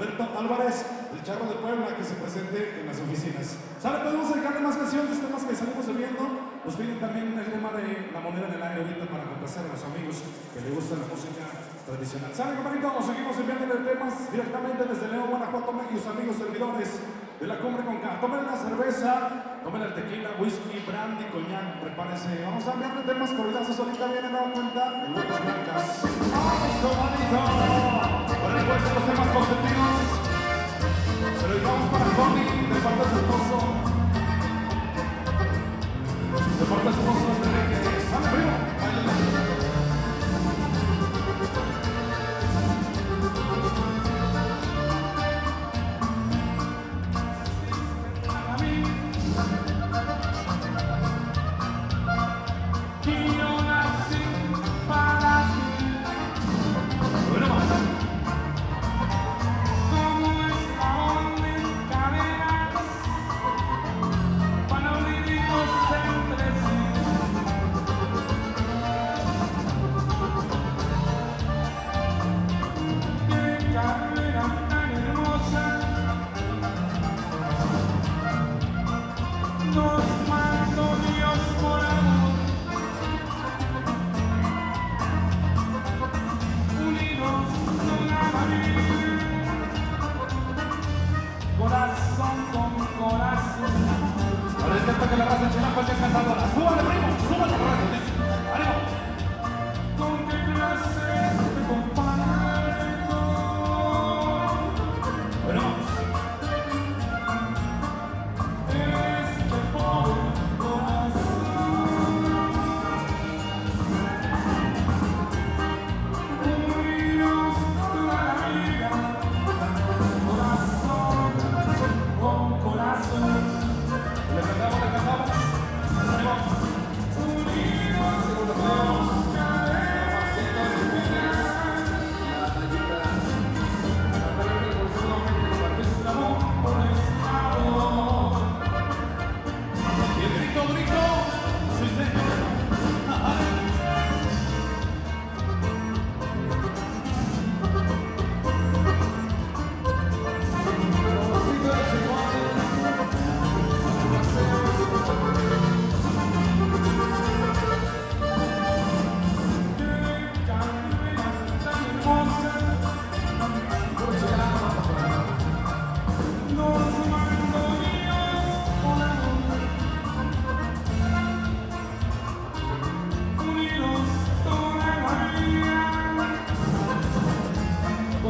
Alberto Álvarez, el charro de Puebla que se presente en las oficinas. ¿Sabe? Podemos dedicarle más canciones, temas que salimos viendo. Nos piden también el tema de la moneda en el aire ahorita para complacer a los amigos que les gusta la música tradicional. ¿Sabe, compañito? Seguimos enviándole temas directamente desde León, Guanajuato, México, amigos servidores de la cumbre con K. Tomen la cerveza, tomen el tequila, whisky, brandy, coñac, prepárense. Vamos a enviarle temas corridazos, ahorita vienen a cuenta en blancas. ¡Vamos, compadito! Para el juez de los temas positivos, se lo llevamos para Tony, de parte de su esposo. De parte de su esposo,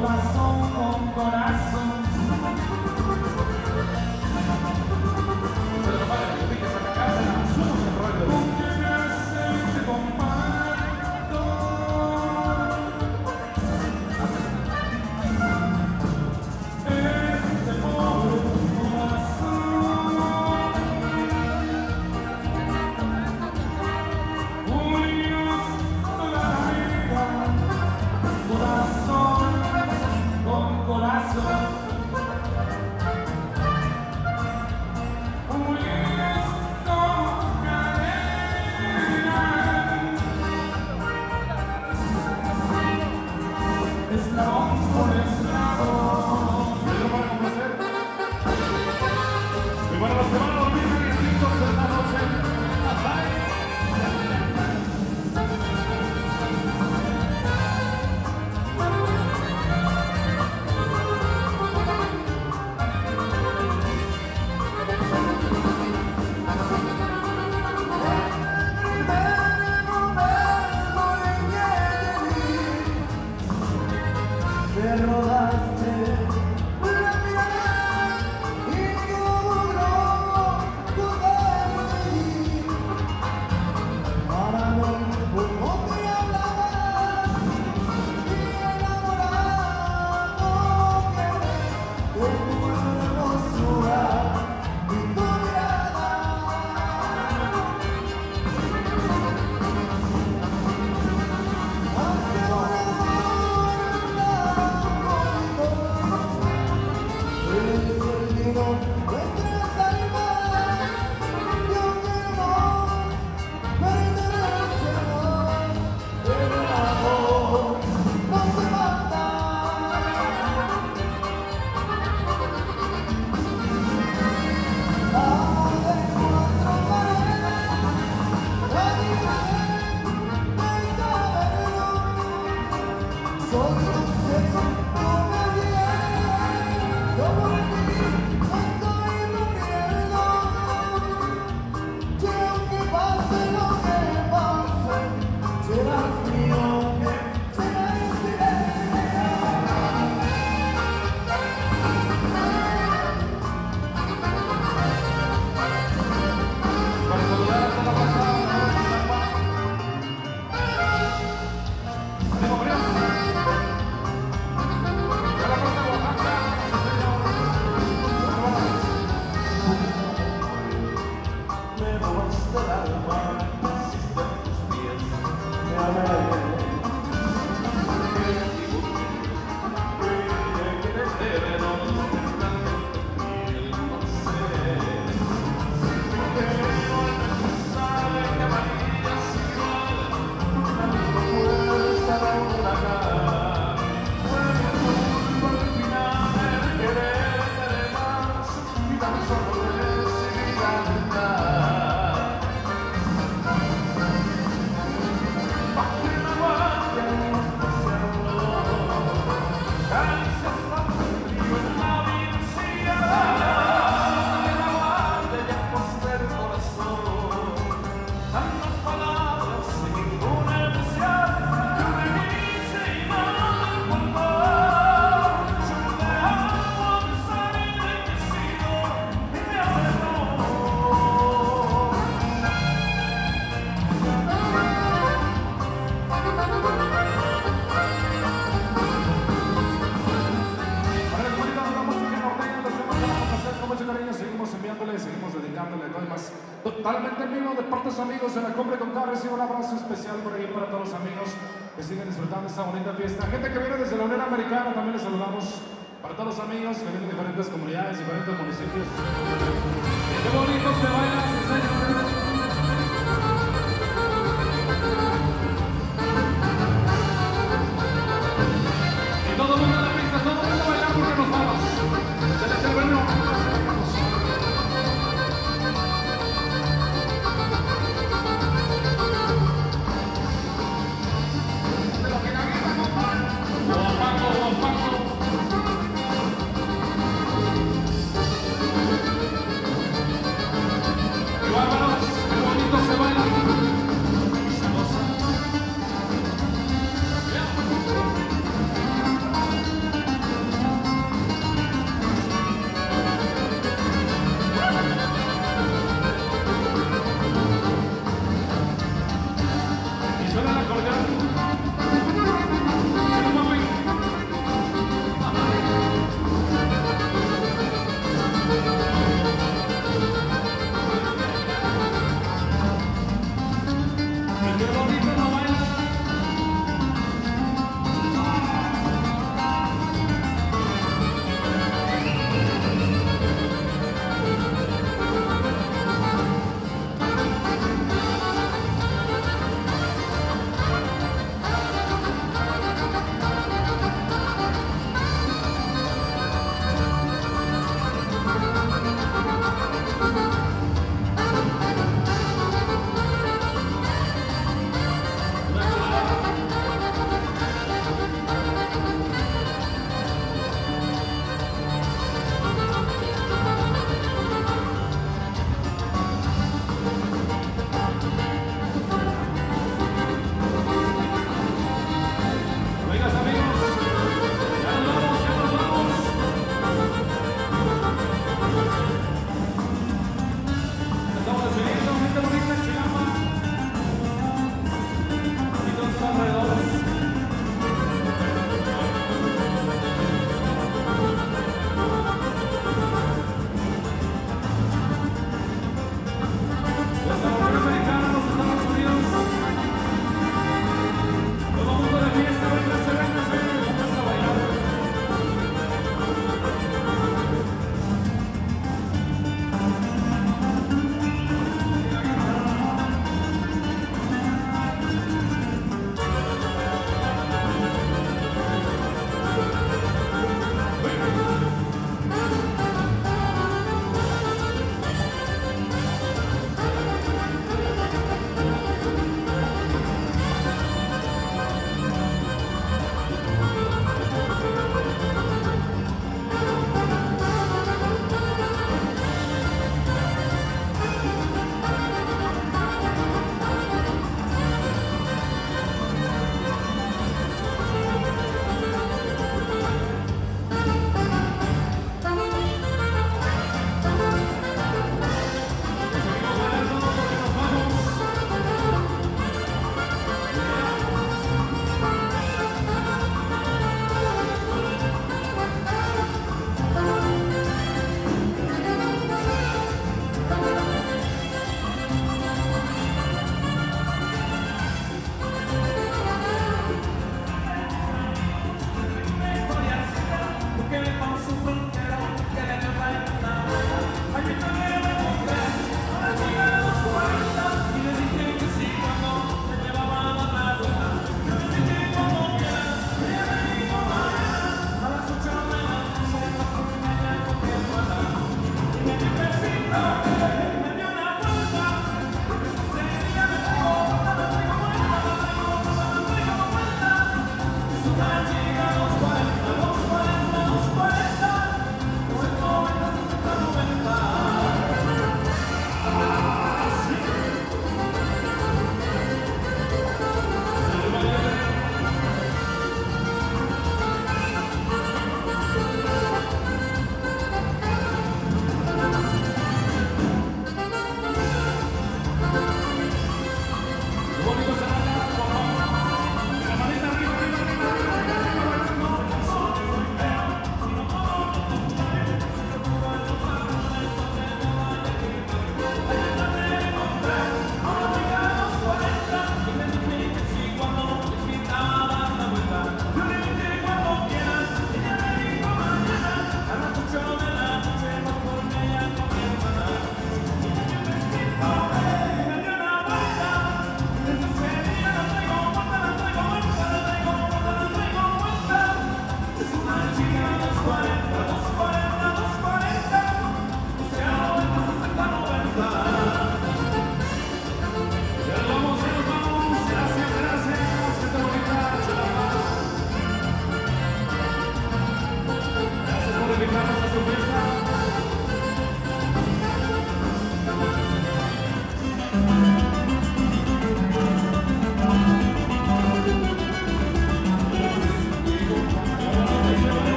coração. Totalmente en vivo de parte de sus amigos de la Cumbre con. Recibo un abrazo especial por ahí para todos los amigos que siguen disfrutando esta bonita fiesta. Gente que viene desde la Unión Americana, también les saludamos. Para todos los amigos que vienen de diferentes comunidades, diferentes municipios. Qué bonito se baila,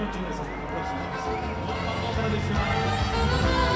minutinhos essa produção. Vamos agradecendo.